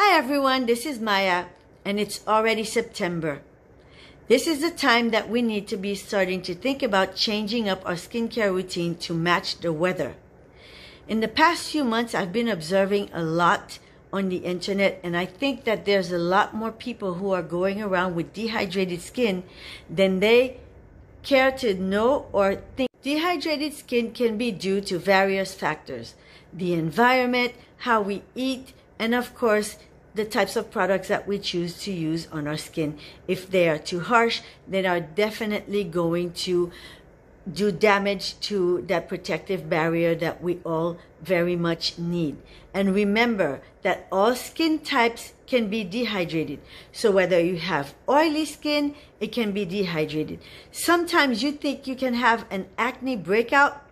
Hi everyone, this is Maya, and it's already September. This is the time that we need to be starting to think about changing up our skincare routine to match the weather. In the past few months, I've been observing a lot on the internet, and I think that there's a lot more people who are going around with dehydrated skin than they care to know or think. Dehydrated skin can be due to various factors the environment, how we eat, and of course, the types of products that we choose to use on our skin. If they are too harsh, they are definitely going to do damage to that protective barrier that we all very much need. And remember that all skin types can be dehydrated. So whether you have oily skin, it can be dehydrated. Sometimes you think you can have an acne breakout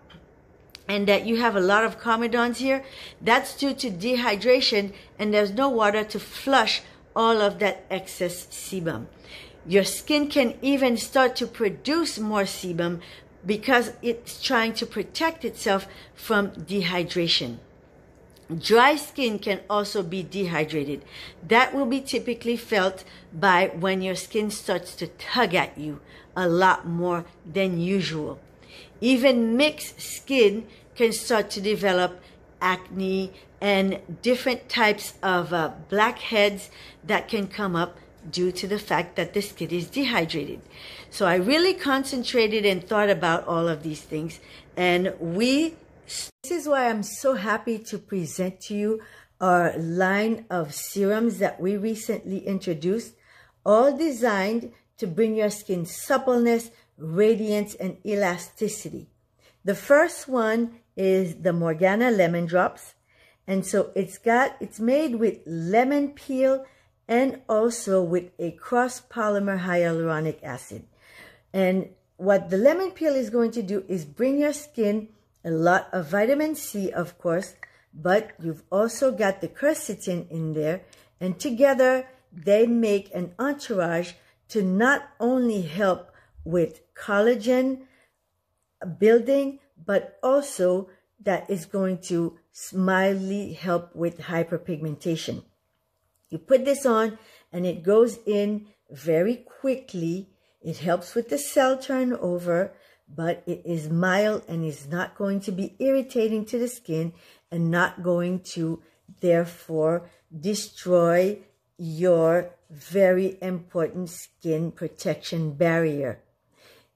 and that you have a lot of comedons here, that's due to dehydration and there's no water to flush all of that excess sebum. Your skin can even start to produce more sebum because it's trying to protect itself from dehydration. Dry skin can also be dehydrated. That will be typically felt by when your skin starts to tug at you a lot more than usual. Even mixed skin can start to develop acne and different types of uh, blackheads that can come up due to the fact that the skin is dehydrated. So I really concentrated and thought about all of these things. And we, this is why I'm so happy to present to you our line of serums that we recently introduced, all designed to bring your skin suppleness, radiance, and elasticity. The first one is the Morganna Lemon Drops. And so it's got, it's made with lemon peel and also with a cross-polymer hyaluronic acid. And what the lemon peel is going to do is bring your skin a lot of vitamin C, of course, but you've also got the quercetin in there. And together, they make an entourage to not only help with collagen building, but also that is going to mildly help with hyperpigmentation. You put this on and it goes in very quickly. It helps with the cell turnover, but it is mild and is not going to be irritating to the skin and not going to therefore destroy your very important skin protection barrier.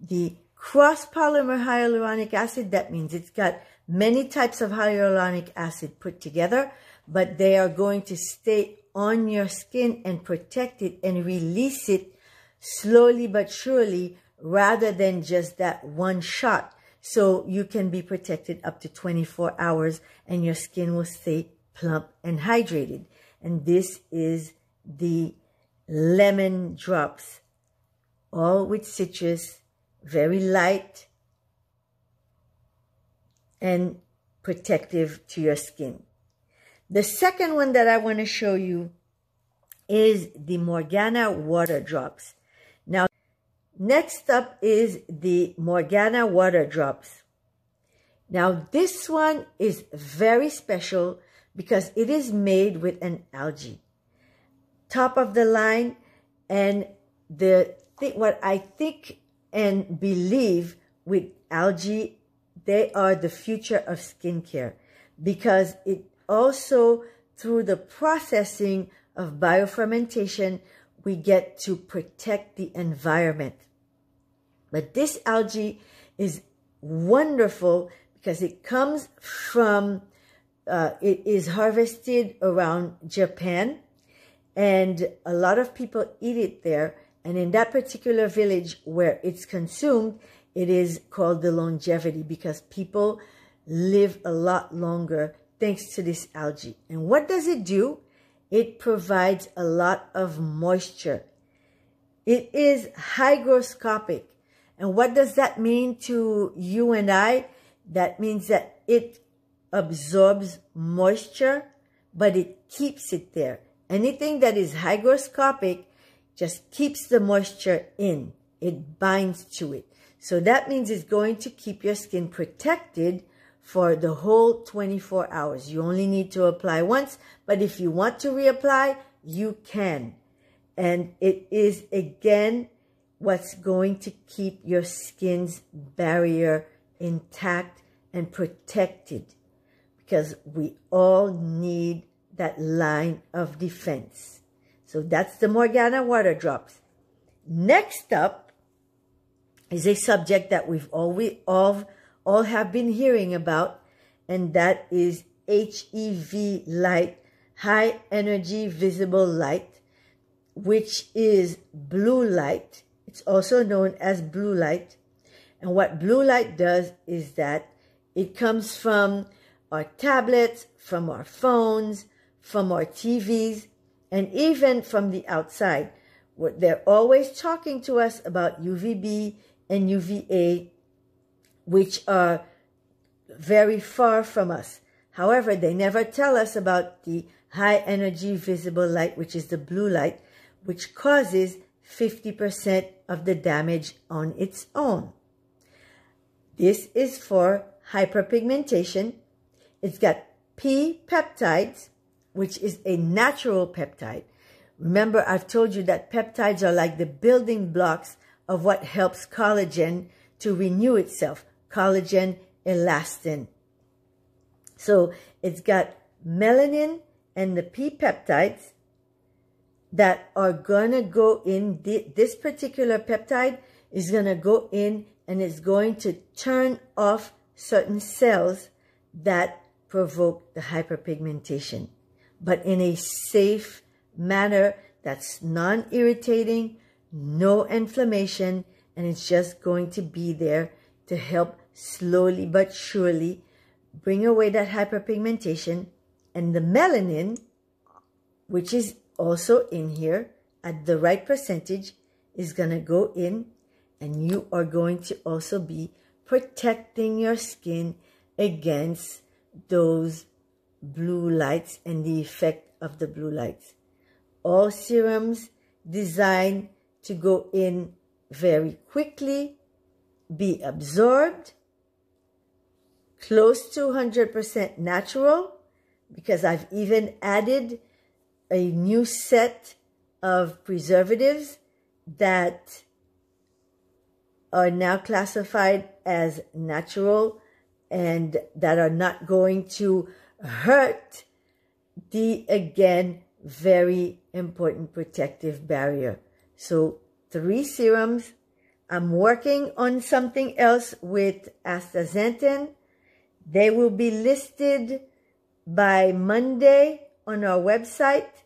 The cross-polymer hyaluronic acid, that means it's got many types of hyaluronic acid put together, but they are going to stay on your skin and protect it and release it slowly but surely rather than just that one shot. So you can be protected up to 24 hours and your skin will stay plump and hydrated. And this is the lemon drops, all with citrus very light and protective to your skin. The second one that I want to show you is the Morganna Water Drops. Now, next up is the Morganna Water Drops. Now, this one is very special because it is made with an algae. Top of the line, and the thing, what I think and believe with algae, they are the future of skincare because it also, through the processing of biofermentation, we get to protect the environment. But this algae is wonderful because it comes from, uh, it is harvested around Japan and a lot of people eat it there and in that particular village where it's consumed, it is called the longevity because people live a lot longer thanks to this algae. And what does it do? It provides a lot of moisture. It is hygroscopic. And what does that mean to you and I? That means that it absorbs moisture, but it keeps it there. Anything that is hygroscopic just keeps the moisture in. It binds to it. So that means it's going to keep your skin protected for the whole 24 hours. You only need to apply once, but if you want to reapply, you can. And it is again what's going to keep your skin's barrier intact and protected because we all need that line of defense. So that's the Morganna water drops. Next up is a subject that we've all, we all, all have been hearing about, and that is HEV light, high energy visible light, which is blue light. It's also known as blue light. And what blue light does is that it comes from our tablets, from our phones, from our TVs, and even from the outside. They're always talking to us about UVB and UVA, which are very far from us. However, they never tell us about the high energy visible light, which is the blue light, which causes 50% of the damage on its own. This is for hyperpigmentation. It's got P peptides, which is a natural peptide. Remember, I've told you that peptides are like the building blocks of what helps collagen to renew itself. Collagen, elastin. So it's got melanin and the P peptides that are going to go in. This particular peptide is going to go in and it's going to turn off certain cells that provoke the hyperpigmentation, but in a safe manner that's non-irritating, no inflammation, and it's just going to be there to help slowly but surely bring away that hyperpigmentation. And the melanin, which is also in here at the right percentage, is going to go in and you are going to also be protecting your skin against those blue lights and the effect of the blue lights. All serums designed to go in very quickly, be absorbed, close to 100% natural, because I've even added a new set of preservatives that are now classified as natural and that are not going to hurt the, again, very important protective barrier. So three serums. I'm working on something else with astaxanthin. They will be listed by Monday on our website.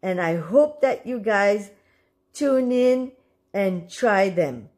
And I hope that you guys tune in and try them.